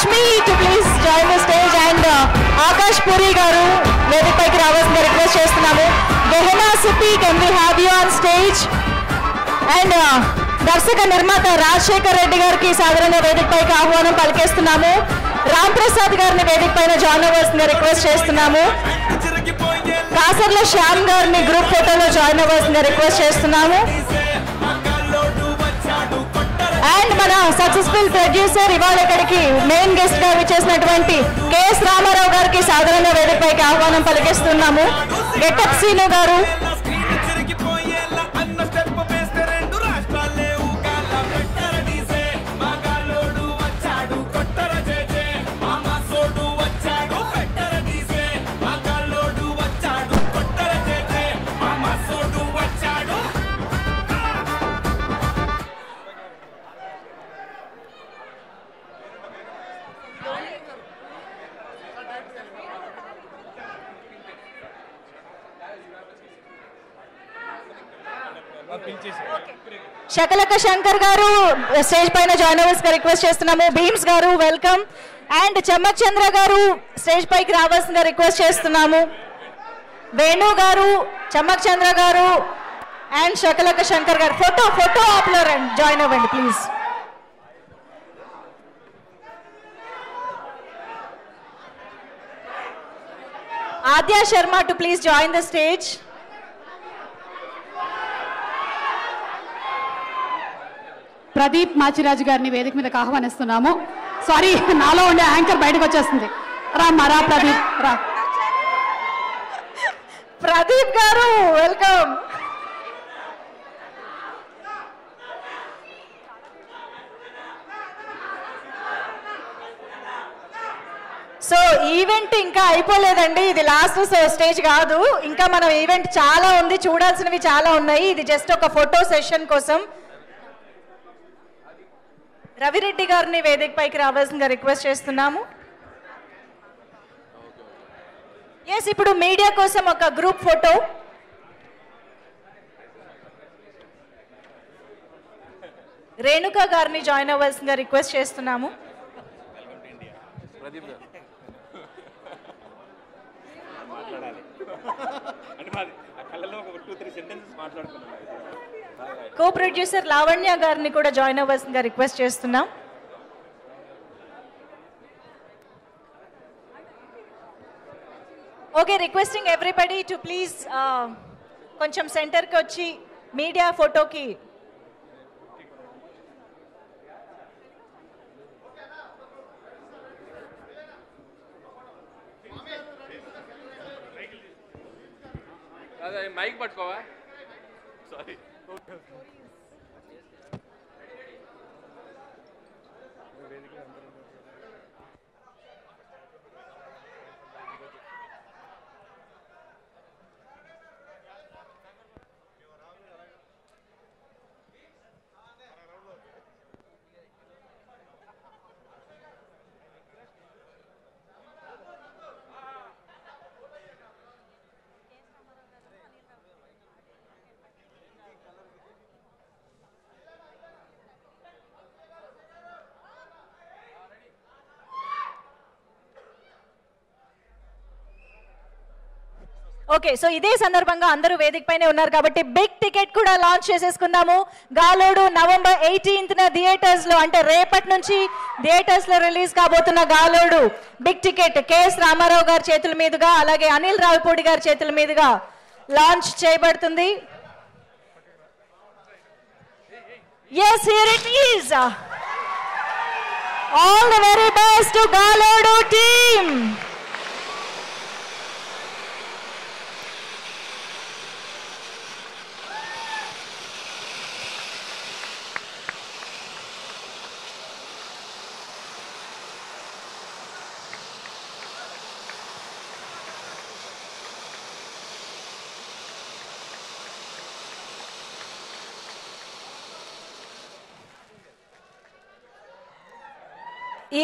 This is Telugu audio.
Lakshmi to please join the stage and Akash Puri గారు వేదికపైకి రావాల్సిన రిక్వెస్ట్ చేస్తున్నాము. Gehana Sippy can we have you on stage and దర్శక నిర్మాత రాజశేఖర్ రెడ్డి గారికి సాధారణంగా వేదికపైకి ఆహ్వానం పలికేస్తున్నాము. రామ్ ప్రసాద్ గారిని వేదిక పైన జాయిన్ అవ్వాల్సిందిగా రిక్వెస్ట్ చేస్తున్నాము. కాసర్ల శ్యామ్ గారిని గ్రూప్ ఫోటోలో జాయిన్ అవ్వాల్సిందిగా రిక్వెస్ట్ చేస్తున్నాము. సక్సెస్ఫుల్ ప్రొడ్యూసర్ ఇవాళ ఇక్కడికి మెయిన్ గెస్ట్గా విచ్చేసినటువంటి కెఎస్ రామారావు గారికి సాధారణ వేదికపైకి ఆహ్వానం పలికిస్తున్నాము. గెటప్ సీను గారు శకలక శంకర్ గారు స్టేజ్ పైన జాయిన్ అవ్వాల్సిన రిక్వెస్ట్ చేస్తున్నాము. భీమ్స్ గారు వెల్కమ్. అండ్ చమ్మక్ చంద్ర గారు స్టేజ్ పైకి రావాల్సిందిగా రిక్వెస్ట్ చేస్తున్నాము. వేణు గారు చమ్మక్ చంద్ర గారు అండ్ శకలక శంకర్ గారు. ఫోటో ఫోటో ఆప్లో రండి. జాయిన్ అవ్వండి please. Aadya Sharma to please join the stage. Pradeep Machiraju గారిని వేదిక మీదకి ఆహ్వానిస్తున్నాము. సారీ నాలో ఉండే యాంకర్ బయటకు వచ్చేస్తుంది. రా మరా ప్రదీప్. రా. ప్రదీప్ గారు వెల్కమ్. సో ఈవెంట్ ఇంకా అయిపోలేదండి. ఇది లాస్ట్ స్టేజ్ కాదు. ఇంకా మనం ఈవెంట్ చాలా ఉంది. చూడాల్సినవి చాలా ఉన్నాయి. ఇది జస్ట్ ఒక ఫోటో సెషన్ కోసం. రవిరెడ్డి గారిని వేదిక పైకి రావాల్సిందిగా రిక్వెస్ట్ చేస్తున్నాము. ఎస్ ఇప్పుడు మీడియా కోసం ఒక గ్రూప్ ఫోటో. రేణుక గారిని జాయిన్ అవ్వాల్సిందిగా రిక్వెస్ట్ చేస్తున్నాము. మాట్లాడాలి. అంటే మాది కళ్ళలో ఒక టూ త్రీ సెంటెన్సెస్ మాట్లాడుకున్నాను కో ప్రొడ్యూసర్ లావణ్య గారిని కూడా జాయిన్ అవ్వాల్సిందిగా రిక్వెస్ట్ చేస్తున్నాం. Okay requesting everybody to please కొంచెం సెంటర్కి వచ్చి మీడియా ఫోటోకి అదే mike పట్టుకోవా? Sorry Okay. Okay so ఇదే సందర్భంగా అందరూ వేదిక పైనే ఉన్నారు కాబట్టి బిగ్ టికెట్ కూడా లాంచ్ చేసేసుకుందాము. గాలోడు నవంబర్ ఎయిటీన్త్ న థియేటర్స్లో అంటే రేపటి నుంచి థియేటర్స్లో రిలీజ్ కాబోతున్న Galodu big ticket K S Ramarao గారి చేతుల మీదుగా అలాగే అనిల్ రావిపూడి గారి చేతుల మీదుగా లాంచ్ చేయబడుతుంది. Yes here it is all the very best to Galodu team